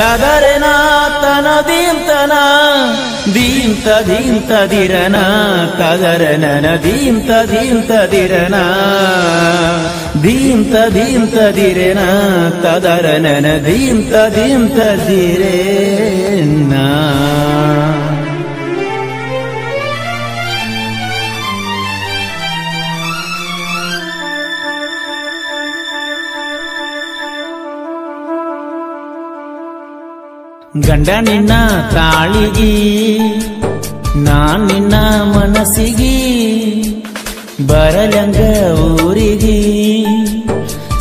ತದರೆನ ತನ ದೀಂತನ ದೀಂತ ದೀಂತ ದಿರನ ತದರನನ ದೀಂತ ದೀಂತ ದಿರನ ದೀಂತ ದೀಂತ ದಿರೆನ ತದರನನ ದೀಂತ ದೀಂತ ಗಂಡ ನಿನ್ನ ತಾಳಿಗಿ ನಾನು ನಿನ್ನ ಮನಸ್ಸಿಗಿ, ಬರಲಂಗ ಊರಿಗಿ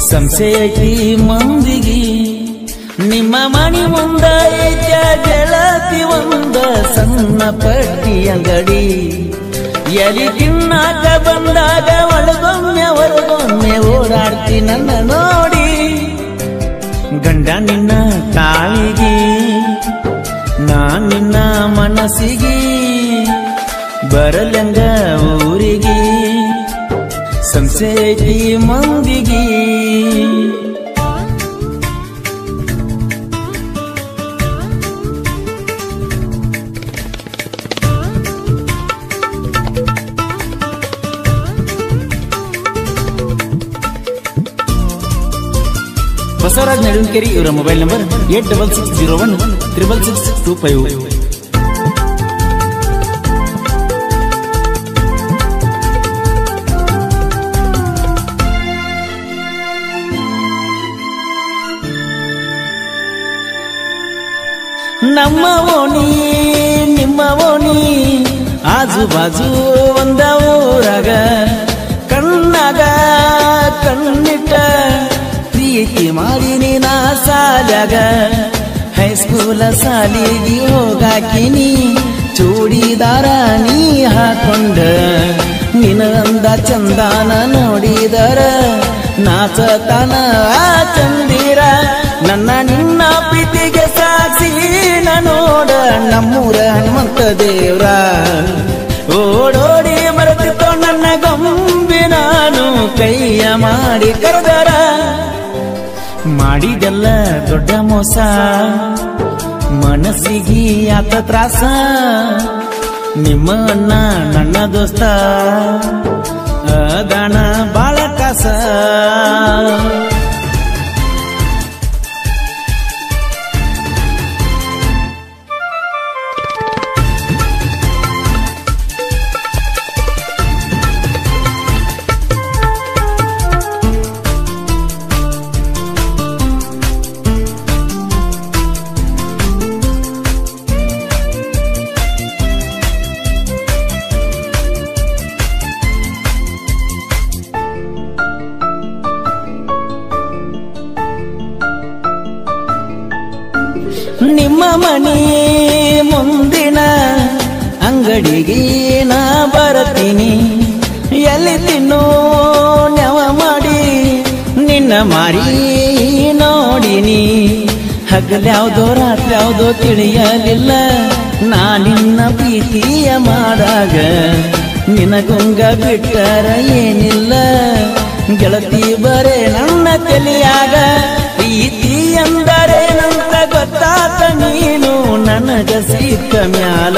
ಸಂಶಯ ಐತಿ ಮಂದಿಗಿ, ನಿಮ್ಮ ಮನಿ ಮುಂದ ಗೆಳತಿ ಒಂದ ಸಣ್ಣ ಪಟ್ಟಿ ಅಂಗಡಿ. ಎಲಿ ತಿನ್ನಾಕ ಬಂದಾಗ ಒಳಗೊಮ್ಮೆ, ಹೊರಗೊಮ್ಮೆ ಓಡಾಡ್ತಿ ನನ್ನ ನೋಡಿ. ಗಂಡ ನಿನ್ನ ತಾಯಿಗೆ ನಾ ನಿನ್ನ ಮನಸ್ಸಿಗೆ ಬರಲಂಗ ಊರಿಗೆ ಐತಿ ಮಂದಿಗೆ. ಬಸವರಾಜ್ ನಡುವಕೆರೆ ಇವರ mobile number eight double six zero one triple six two five ನಮ್ಮ ಓಣಿ ನಿಮ್ಮ ಓಣಿ ಆಜು ಬಾಜು ಒಂದ ಊರಾಗ ಕಣ್ಣಾಗ ಕಣ್ಣಿಟ್ಟ ಪ್ರೀತಿ ಮಾಡಿ ನಾ ಸಾಲಗ ಹೈಸ್ಕೂಲ ಸಾಲಿಗೆ ಹೋಗಾಕಿನಿ ಚೂಡಿದಾರ ನೀ ಹಾಕೊಂಡ. ನಿನ ಅಂದ ಚಂದಾನ ನೋಡಿದರ, ನಾಚತನ ಚಂದಿರ. ನನ್ನ ನಿನ್ನ ಪ್ರೀತಿಗೆ ಸಾಕ್ಷಿ ನೋಡ ನಮ್ಮೂರ ಹನುಮಂತ ದೇವ್ರ. ಓಡೋಡಿ ಮರೆತಿತ್ತು ನನ್ನ ಗೊಂಬಿ ನಾನು ಕೈಯ ಮಾಡಿ ಕರೆದರ. ಮಾಡಿದೆಲ್ಲ ದೊಡ್ಡ ಮೋಸ. ಮನಸ್ಸಿಗೆ ಆತ ತ್ರಾಸ. ನಿಮ್ಮ ಅಣ್ಣ ನನ್ನ ದೋಸ್ತ. ಅದಾನ ಬಾಳ ಕಾಸ. ನಿಮ್ಮ ಮನೆ ಮುಂದಿನ ಅಂಗಡಿಗೆ ನಾ ಬರತೀನಿ ಎಲ್ಲಿ ತಿನ್ನೋ ನೆವ ಮಾಡಿ ನಿನ್ನ ಮಾರಿ ನೋಡಿನಿ. ಹಗಲ್ಯಾವ್ದೋ ರಾತ್ರ್ಯಾವ್ದೋ ತಿಳಿಯಲಿಲ್ಲ. ನಾ ನಿನ್ನ ಪ್ರೀತಿಯ ಮಾಡಾಗ ನಿನಗುಂಗ ಬಿಟ್ಟರ ಏನಿಲ್ಲ. ಗೆಳತಿ ಬರೇ ನನ್ನ ತಲೆಯಾಗ ಪ್ರೀತಿ ಎಂದರೇನಂತ ಗೊತ್ತಾತ ನೀನು ನನಗ ಸೀತ ಮ್ಯಾಲ.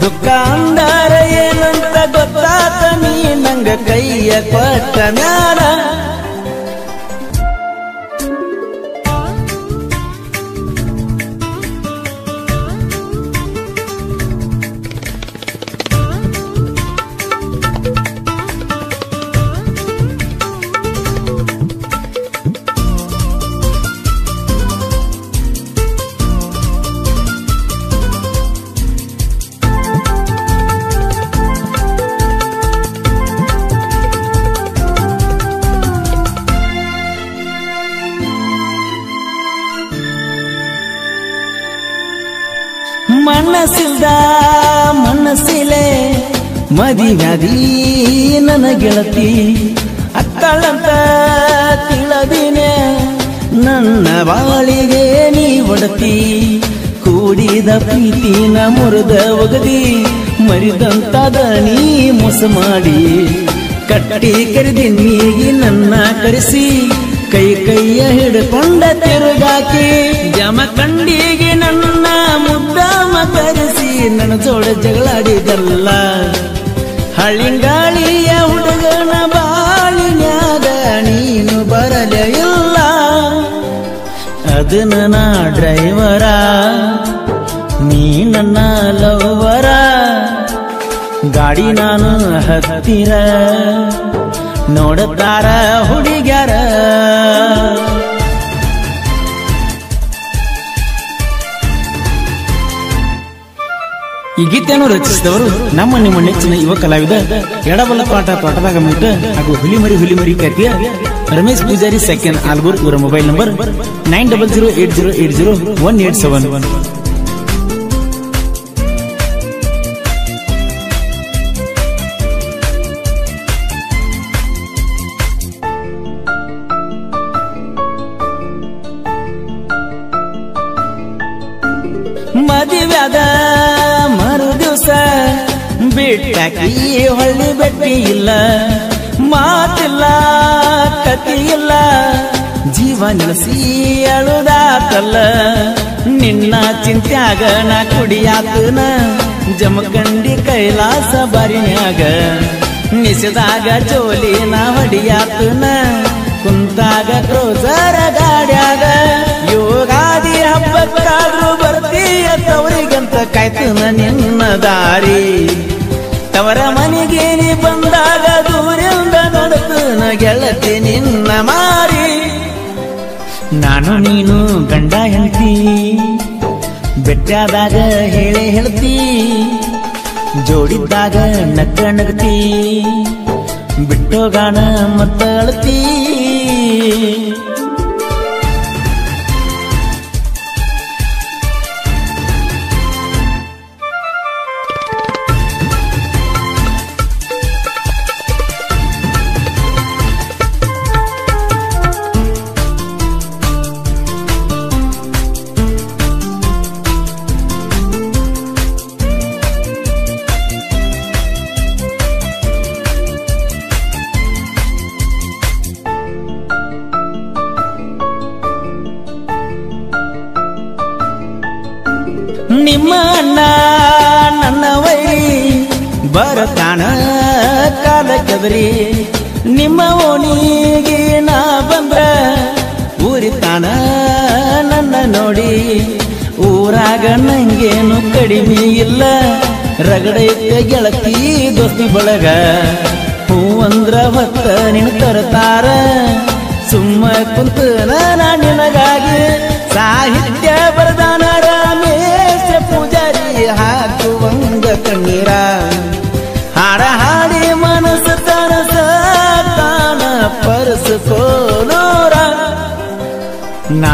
ದುಃಖ ಅಂದಾರ ಏನಂತ ಗೊತ್ತಾತ ನೀ ನಂಗ ಕೈಯ ಕೊಟ್ಟ ಮ್ಯಾಲ. ಮನಸ್ಸಿಲ್ದ ಮನಸ್ಸಿಲೆ ನದಿ ನನ್ನ ಗೆಳತಿ ಅಕ್ಕಳಂತ ತಿಳದಿನೆ ನನ್ನ ಬಾಳಿಗೆ ನೀ ಒಡತಿ. ಕೂಡಿದ ಪ್ರೀತಿನ ಮುರಿದ ಒಗದಿ, ಮರಿದಂತಾದ ನೀ ಮೋಸ ಮಾಡಿ. ಕಟ್ಟಿ ಕರೆದಿ ನೀಗಿ ನನ್ನ ಕರೆಸಿ, ಕೈ ಕೈಯ ಹಿಡ್ಕೊಂಡ ತಿರುಗಾಕಿ. ಜಮಖಂಡಿಗೆ ನನ್ನ ಮುದ್ದಾಮ ಕರೆಸಿ ನನ್ನ ಜೋಡ ಜಗಳಾಡಿದಲ್ಲ. ಹಳ್ಳಿಂಗಾಳಿಯ ಹುಡುಗನ ಬಾಳಿನ್ಯಾಗ ನೀನು ಬರಲೇ ಇಲ್ಲ. ಅದು ನನ್ನ ಡ್ರೈವರ, ನೀ ನನ್ನ ಲವ್ವರ. ಗಾಡಿ ನಾನು ಹತ್ತಿರ ನೋಡುತ್ತಾರ ಹುಡುಗ್ಯಾರ. ಈ ಗೀತೆಯನ್ನು ರಚಿಸಿದವರು ನಮ್ಮ ನಿಮ್ಮ ನೆಚ್ಚಿನ ಯುವ ಕಲಾವಿದ ಎಡಬಲ ಪಾಠ ಪಾಠದಾಗ ಮೀಟ ಹಾಗೂ ಹುಲಿಮರಿ ಹುಲಿಮರಿ ಖ್ಯಾತಿಯ ರಮೇಶ್ ಪೂಜಾರಿ ಸೆಕೆಂಡ್ ಆಲ್ಗೂರ್ ಇವರ mobile number nine double zero eight zero eight zero one eight seven. ಬಿಟ್ಟಾಕಿ ಹೊಳ್ಳಿ ಬೆಟ್ಟಿ ಇಲ್ಲ, ಮಾತಿಲ್ಲ ಕತಿ ಇಲ್ಲ ಜೀವ ನೆಲೆಸಿ ಅಳುದಾತಲ್ಲ. ನಿನ್ನ ಚಿಂತ್ಯಾಗ ನಾ ಕುಡಿಯಾತನ, ಜಮಖಂಡಿ ಕೈಲಾಸ ಬರಿನಾಗ ನಿಸದಾಗ ಜೋಲಿ ನಾ ಹೊಡಿಯಾತನ, ಕುಂತಾಗ ಕ್ರೋಸರ ಗಾಡ್ಯಾಗ. ಯೋಗಾದಿ ಹಬ್ಬಕ್ಕಾದ್ರೂ ಬರ್ತೀಯ ತವರಿಗಂತ ಕಾಯ್ತನ ನಿನ್ನ ನಾನು ಗಂಡ ಹೆಂಡತಿ ಬೆಟ್ಟಾದಾಗ ಹೇಳೇ ಹೇಳ್ತಿ ಜೋಡಿದ್ದಾಗ ನಕ್ಕ ನಗತಿ ಬಿಟ್ಟೋಗಾಣ ಮತ್ತ ಅಳತಿ ಕದರಿ ನಿಮ್ಮ ಓಣಿಗೆ ನಾ ಬಂದ್ರ ಊರಿತಾನ ನನ್ನ ನೋಡಿ. ಊರಾಗ ನಂಗೇನು ಕಡಿಮೆ ಇಲ್ಲ ರಗಡೈತೆ ಗೆಳತಿ ದೋಸ್ತಿ ಬಳಗ. ಹೂ ಅಂದ್ರ ಹೊತ್ತ ನಿನ್ನ ತರತಾರ, ಸುಮ್ಮ ಕುಂತ ನಾ ನಿನಗಾಗಿ ಸಾಹಿತ್ಯ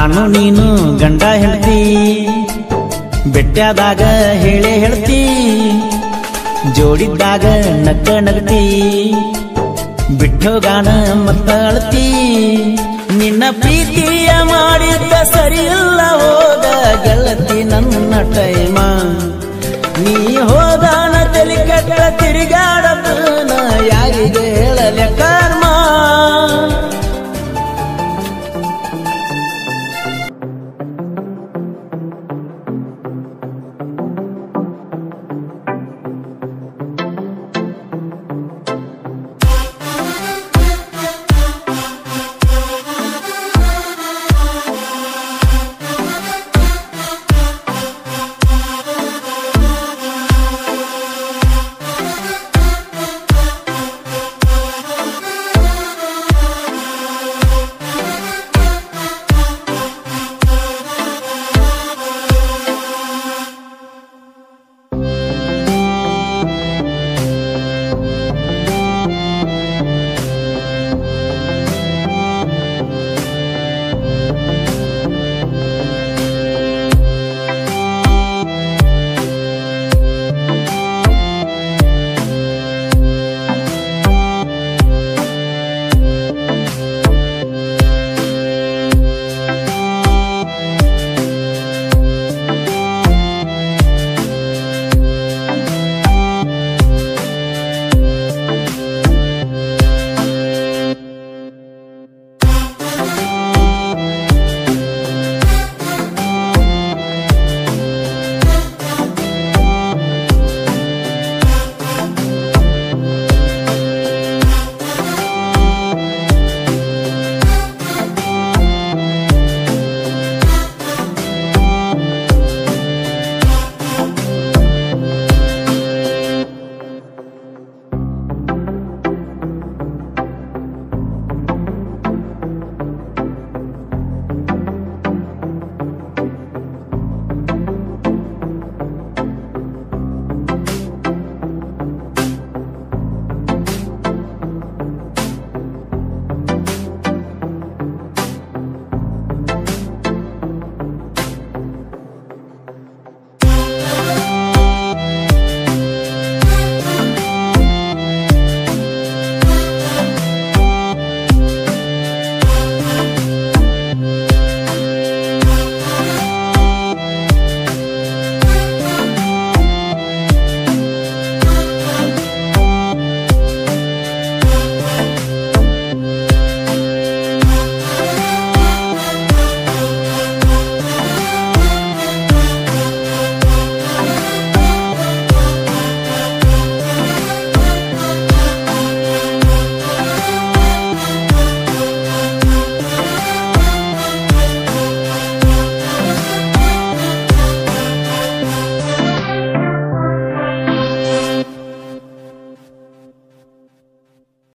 ನಾನು ನೀನು ಗಂಡ ಹೇಳ್ತಿ ಬೆಟ್ಟಾದಾಗ ಹೇಳೇ ಹೇಳ್ತಿ, ಜೋಡಿದ್ದಾಗ ನಕ್ಕ ನಗತಿ, ಬಿಟ್ಟೋಗಾನ ಗಾನ ಅಳತಿ. ನಿನ್ನ ಪ್ರೀತಿಯ ಮಾಡಿದ್ದ ಸರಿಯಿಲ್ಲ ಹೋದ ಗೆಳತಿ ನನ್ನ ಟೈಮ. ನೀ ಹೋದಾನ ತಲೆ ಕಟ್ಟ ತಿರುಗಾಡತನ, ಯಾರಿಗೆ